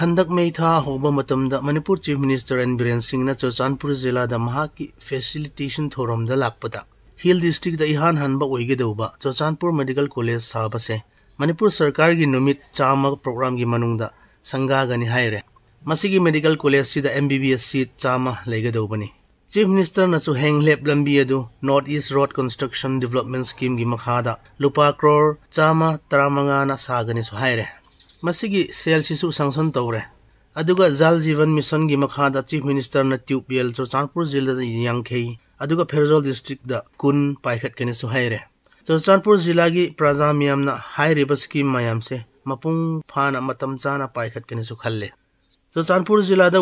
हंदक मई था होब Manipur chief minister N Biren Singh ना चुरचानपुर जिला दा महाकी फैसिलिटेशन थोरम दा हिल डिस्ट्रिक्ट दा इहान हनबा ओइगेदौबा चुरचानपुर मेडिकल कॉलेज साबसे मणिपुर सरकार की नुमित चाम प्रोग्राम की मनुंगदा संगागनी हायरे मसिगी मेडिकल कॉलेज सिदा एमबीबीएस सीट चाम लेगेदौबनी चीफ मिनिस्टर नसु हेंगलेप लंबी अदु north east road construction development scheme की मखादा मसिगी सेल सिसु संसन तौरे जल जीवन मिशन की मखादा चीफ मिनिस्टर न ट्यूबवेल चुरचानपुर जिला यांखेई अदुगा फेरजोल डिस्ट्रिक्ट कुन सु हायरे चुरचानपुर जिला की प्रजा हायरिब स्कीम मयाम से मपुंग फाना मतम चाना पाइखत कने सु खल्ले चुरचानपुर जिला दा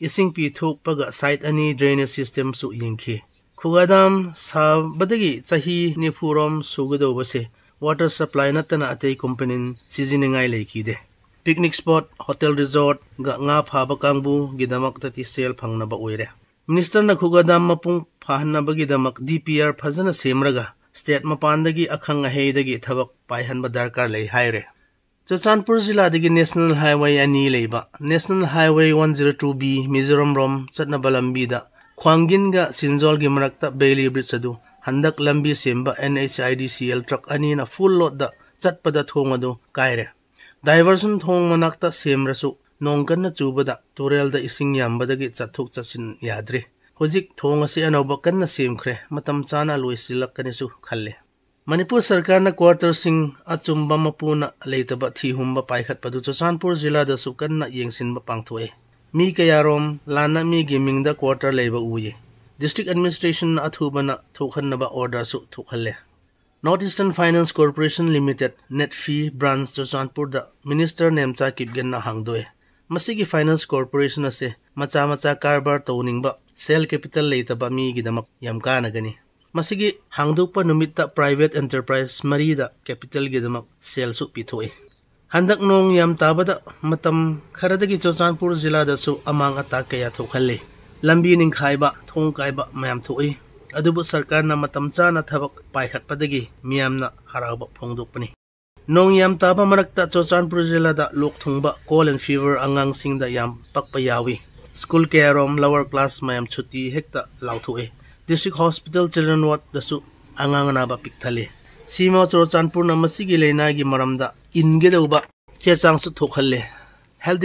वाटर सप्लाई स्कीम हेना मपुंग फाहन नबगी लंबी येंगबदा water resource relief and disaster management minister Awangbou new माइना चुरचानपुर लाक्तुना खुगादाम दगी इसिंग पीथोकपगा साइट अनी ड्रेनेज सिस्टम सु येंखी खुगादाम साबदगी चही निफुरोम सुगदोबसे वाटर सप्लाई नतना अतै कंपनी सिजिनिंगाई लेखिदे picnic spot hotel resort Chachanpur zila degi National Highway ani leiba. National Highway 102B Mizoram rom chatna balambi da. Khwangin ga Sinzol gi marakta Bailey Bridge sadu. Handak lambi semba NHIDCL truck ani na full load da chatpa da thonga do kaire. Diversion thong manakta semra su nongkan na chuba da torel da ising yamba da gi chathuk chasin yadre. Hojik thong ase anoba kan na semkhre matam chana loi silak kanisu khalle. Manipur सरकार quarter अचुब मपून लेब थी hub पाखत्द चुचानपुर जिला कन्न पाथोए मी कयारोम, लाना मी Ming quarter लेब उए district administration अथुबन थोखनब order थोखले North Eastern finance corporation limited नेटफी branch चुचानपुर minister नेमचा किपगन हांगदोए। मसी फाइनेंस कॉर्पोरेशन से मचा मचा कारबार तौनीब सेल कैपिटल लेब मीगदम यम कानगनी ꯃꯁꯤꯒꯤ ꯍꯥꯡꯗꯣꯛꯄ ꯅꯨꯃꯤꯠꯇ ꯄ꯭ꯔꯥꯏꯕꯦꯠ ꯑꯦꯟꯇꯔꯄ꯭ꯔꯥꯏꯁ ꯃꯔꯤꯗ ꯀꯦꯄꯤꯇꯦꯜꯒꯤꯗꯃꯛ ꯁꯦꯜꯁꯨ ꯄꯤꯊꯣꯛꯏ ꯍꯟꯗꯛ ꯅꯣꯡ ꯌꯥꯝ ꯇꯥꯕꯗ ꯃꯇꯝ ꯈꯔꯗꯒꯤ ꯆꯨꯔꯆꯥꯟꯄꯨꯔ ꯖꯤꯂꯥꯗꯁꯨ ꯑꯃꯥꯡ ꯑꯇꯥ ꯀꯌꯥ ꯊꯣꯛꯍꯜꯂꯤ ꯂꯝꯕꯤ ꯅꯤꯡꯈꯥꯏꯕ ꯊꯣꯡ ꯀꯥꯏꯕ ꯃꯌꯥꯝ ꯊꯣꯛꯏ ꯑꯗꯨꯕꯨ ꯁꯔꯀꯥꯔꯅ ꯃꯇꯝ ꯆꯥꯅ ꯊꯕꯛ ꯄꯥꯏꯈꯠꯄꯗꯒꯤ ꯃꯤꯌꯥꯝꯅ ꯍꯔꯥꯎꯕ ꯐꯣꯡꯗꯣꯛꯄꯅꯤ ꯅꯣꯡ ꯌꯥꯝ ꯇꯥꯕ ꯃꯔꯛꯇ ꯆꯨꯔꯆꯥꯟꯄꯨꯔ ꯖꯤꯂꯥꯗ ꯂꯣꯛ ꯊꯨꯡꯕ ꯀꯣꯜ ꯑꯦꯟ ꯐꯤꯚꯔ ꯑꯉꯥꯡꯁꯤꯡꯗ ꯌꯥꯝ ꯄꯛꯄ ꯌꯥꯎꯏ ꯁ꯭ꯀꯨꯜ ꯀꯌꯥꯔꯣꯝ ꯂꯋꯔ ꯀ꯭ꯂꯥꯁ ꯃꯌꯥꯝ ꯁꯨꯇꯤ ꯍꯦꯛꯇ ꯂꯥꯎꯊꯣꯛꯏ डिस्ट्रिक्ट हॉस्पिटल चिल्ड्रन वार्ड दसु आंगांग नाबा पिकथले सीमा चोरचानपुर नमसिगी लेनागी मरमदा इनगेदौबा चेचांग सु थोखल्ले हेल्थ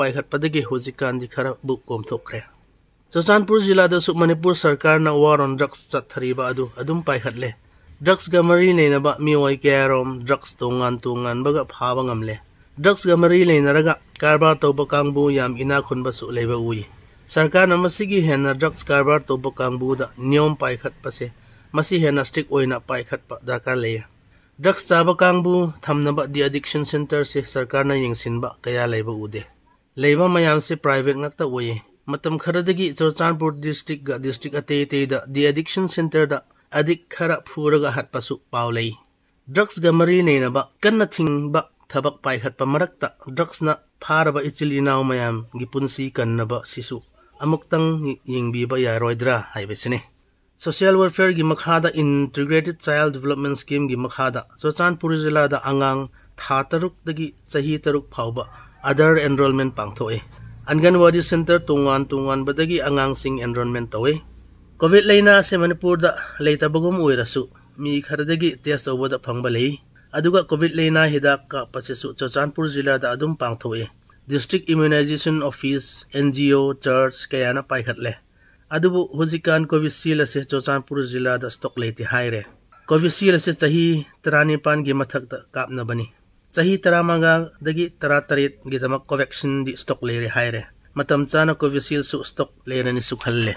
पाइखटपदगी होजिकान दि खरा बुक कोम दसु मणिपुर सरकार ना वार ऑन ड्रग्स चथरीबा अदु अदुम पाइखटले ड्रग्स गा मरी लेनबा मिओय कयारोम ड्रग्स तोंगान तोंगान बगा फाबा ngamle ड्रग्स गा सरकार हेन ड्रग्स कारबार तब कांगूद नियम पाखटे हेन स्ट्रिक पाखट दरकार ड्रग्स चाब कांगू थमनब दी एडिक्शन सेंटर से सरकार कयाब उदे लेब मैम से प्राइवेट वे मतम खरदी चौचानपुर डिस्ट्रिक डिस्ट्रिक अत अतद दी एडिक्शन सेंटर अदिक खर फूर हटपु पाव ले ड्रग्स मरी नईनब किब थब पाखट मरक्त ड्रग्स फारब इचिल इनाव मैम की पुनसी कन्नब Sissu amuktang yingbiba yaroidra haibasini social welfare gi makhada integrated child development scheme gi makhada. Churchanpur jila da angang tha taruk dagi chahi taruk phauba other enrollment pangthoe anganwadi center tungwan tungwan badagi angang sing enrollment tawe covid leina se manipur da leita bagum oirasu mi khardagi test obada phangba lei. Aduga covid leina hidak ka pasesu. Churchanpur jila da adum pangthoe district immunization office ngo church kayana paikhat le adubu hujikan covid shield ase chochanpur jila da stock le ti haire covid shield ase chahi tarani pan gi mathak da kapna bani chahi taramanga dagi taratarit gi tama covaxin di stock le re haire matam chana covid shield su stock le ni sukhal le